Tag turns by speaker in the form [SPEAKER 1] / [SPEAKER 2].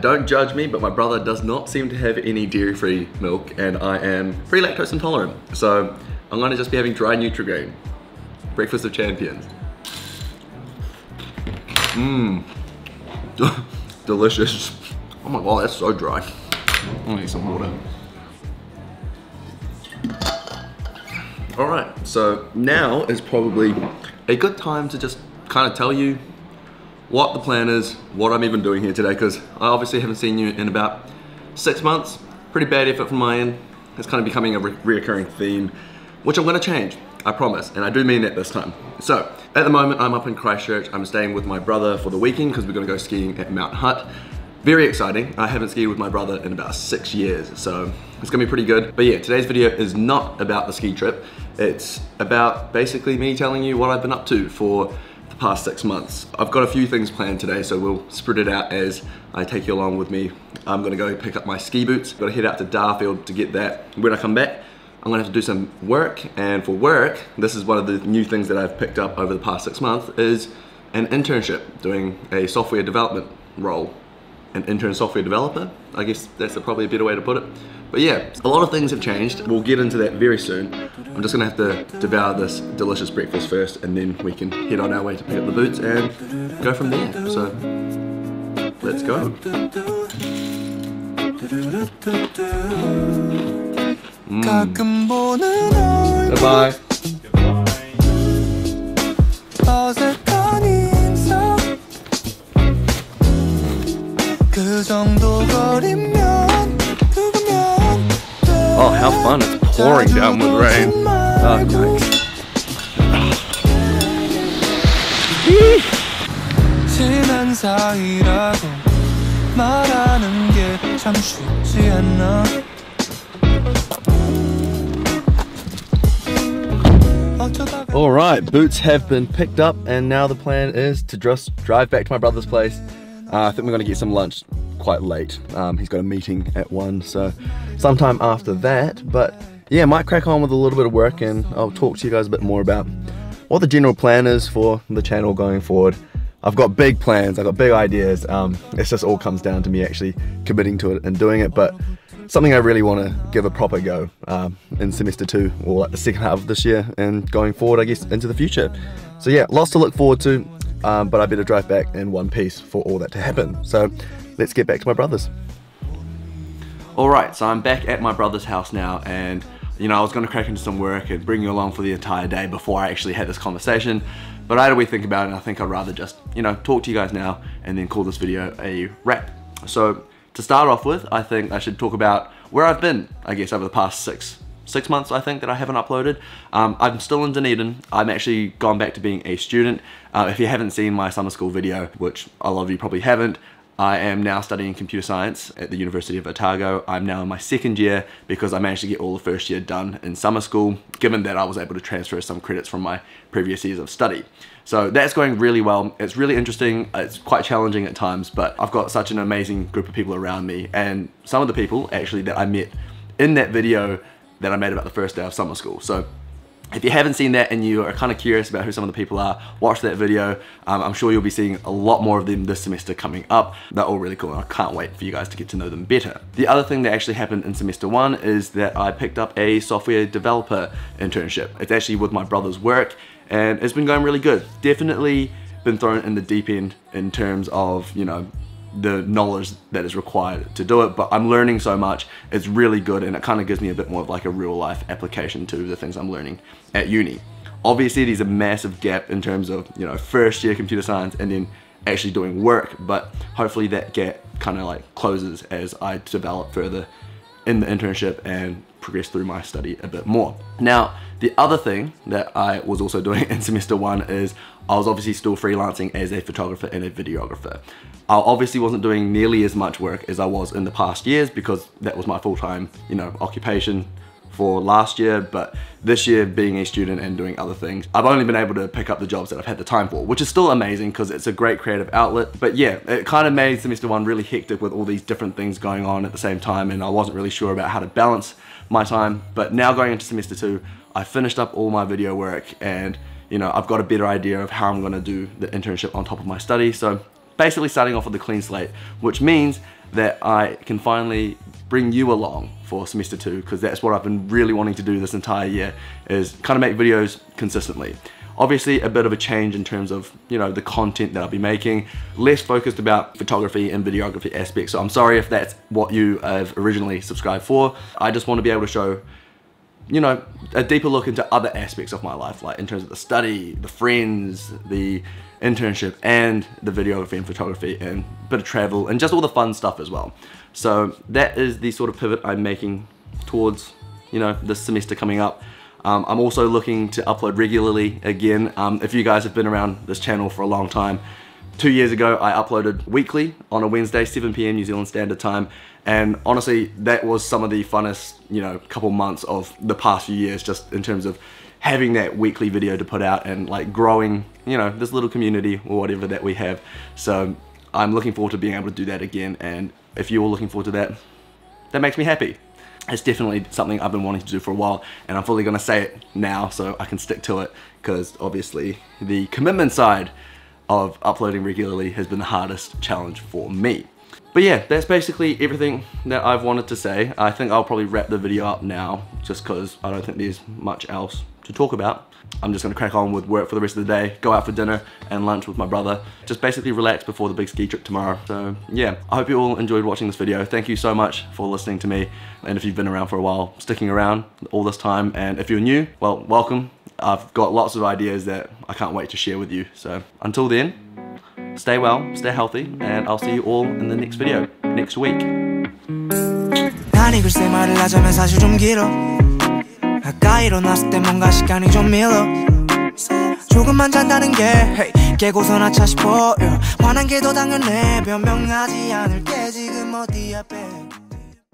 [SPEAKER 1] Don't judge me, but my brother does not seem to have any dairy-free milk and I am free lactose intolerant. So I'm gonna just be having dry Nutrigrain. Breakfast of champions. Mmm. Delicious. Oh my god, that's so dry. I need some water. Alright, so now is probably a good time to just kind of tell you what the plan is, what I'm even doing here today, because I obviously haven't seen you in about six months. Pretty bad effort from my end. It's kind of becoming a re reoccurring theme, which I'm gonna change, I promise, and I do mean that this time. So, at the moment, I'm up in Christchurch. I'm staying with my brother for the weekend because we're gonna go skiing at Mount Hutt. Very exciting. I haven't skied with my brother in about six years, so it's gonna be pretty good. But yeah, today's video is not about the ski trip. It's about basically me telling you what I've been up to for the past six months. I've got a few things planned today, so we'll spread it out as I take you along with me. I'm gonna go pick up my ski boots. Gotta head out to Darfield to get that. When I come back, I'm gonna have to do some work, and for work, this is one of the new things that I've picked up over the past six months, is an internship, doing a software development role. An intern software developer, I guess that's probably a better way to put it. But yeah, a lot of things have changed. We'll get into that very soon. I'm just gonna have to devour this delicious breakfast first and then we can head on our way to pick up the boots and go from there. So, let's go. Mm. Bye-bye. Oh, how fun. It's pouring down with rain. Oh, nice. All right, boots have been picked up and now the plan is to just drive back to my brother's place. Uh, I think we're gonna get some lunch quite late. Um, he's got a meeting at one, so sometime after that. But yeah, might crack on with a little bit of work and I'll talk to you guys a bit more about what the general plan is for the channel going forward. I've got big plans, I've got big ideas. Um, it just all comes down to me actually committing to it and doing it. But something I really want to give a proper go um, in semester two or like the second half of this year and going forward, I guess, into the future. So yeah, lots to look forward to, um, but I better drive back in one piece for all that to happen. So let's get back to my brother's. All right, so I'm back at my brother's house now and you know, I was gonna crack into some work and bring you along for the entire day before I actually had this conversation, but I had a wee think about it and I think I'd rather just, you know, talk to you guys now and then call this video a wrap. So to start off with, I think I should talk about where I've been, I guess, over the past six six months I think that I haven't uploaded. Um, I'm still in Dunedin. I'm actually gone back to being a student. Uh, if you haven't seen my summer school video, which a lot of you probably haven't, I am now studying computer science at the University of Otago. I'm now in my second year because I managed to get all the first year done in summer school, given that I was able to transfer some credits from my previous years of study. So that's going really well. It's really interesting. It's quite challenging at times, but I've got such an amazing group of people around me. And some of the people actually that I met in that video that I made about the first day of summer school. So if you haven't seen that and you are kind of curious about who some of the people are, watch that video. Um, I'm sure you'll be seeing a lot more of them this semester coming up. They're all really cool and I can't wait for you guys to get to know them better. The other thing that actually happened in semester one is that I picked up a software developer internship. It's actually with my brother's work and it's been going really good. Definitely been thrown in the deep end in terms of, you know, the knowledge that is required to do it but I'm learning so much it's really good and it kind of gives me a bit more of like a real life application to the things I'm learning at uni. Obviously there's a massive gap in terms of you know first year computer science and then actually doing work but hopefully that gap kind of like closes as I develop further in the internship and progress through my study a bit more. Now, the other thing that I was also doing in semester one is I was obviously still freelancing as a photographer and a videographer. I obviously wasn't doing nearly as much work as I was in the past years because that was my full-time, you know, occupation for last year, but this year being a student and doing other things, I've only been able to pick up the jobs that I've had the time for, which is still amazing because it's a great creative outlet. But yeah, it kind of made semester one really hectic with all these different things going on at the same time and I wasn't really sure about how to balance my time. But now going into semester two, I finished up all my video work and you know, I've got a better idea of how I'm gonna do the internship on top of my study. So basically starting off with a clean slate, which means that I can finally bring you along for semester two because that's what I've been really wanting to do this entire year is kind of make videos consistently. Obviously a bit of a change in terms of, you know, the content that I'll be making, less focused about photography and videography aspects. So I'm sorry if that's what you have originally subscribed for. I just want to be able to show you know, a deeper look into other aspects of my life, like in terms of the study, the friends, the internship, and the videography and photography, and a bit of travel, and just all the fun stuff as well. So that is the sort of pivot I'm making towards, you know, this semester coming up. Um, I'm also looking to upload regularly again. Um, if you guys have been around this channel for a long time, two years ago I uploaded weekly on a Wednesday, 7 p.m. New Zealand Standard Time, and honestly, that was some of the funnest, you know, couple months of the past few years, just in terms of having that weekly video to put out and like growing, you know, this little community or whatever that we have. So I'm looking forward to being able to do that again. And if you're looking forward to that, that makes me happy. It's definitely something I've been wanting to do for a while and I'm fully gonna say it now so I can stick to it because obviously the commitment side of uploading regularly has been the hardest challenge for me. But yeah, that's basically everything that I've wanted to say. I think I'll probably wrap the video up now just because I don't think there's much else to talk about. I'm just gonna crack on with work for the rest of the day, go out for dinner and lunch with my brother. Just basically relax before the big ski trip tomorrow. So yeah, I hope you all enjoyed watching this video. Thank you so much for listening to me. And if you've been around for a while, sticking around all this time. And if you're new, well, welcome. I've got lots of ideas that I can't wait to share with you. So until then, stay well, stay healthy, and I'll see you all in the next video next week. 아니 글쎄 말을 하자면 사실 좀 길어 가까이 일어났을 때 뭔가 시간이 좀 밀어 조금만 잔다는 게 깨고선 하차 싶어. 화난 게 더 당연해 변명하지 않을게 지금 어디야 babe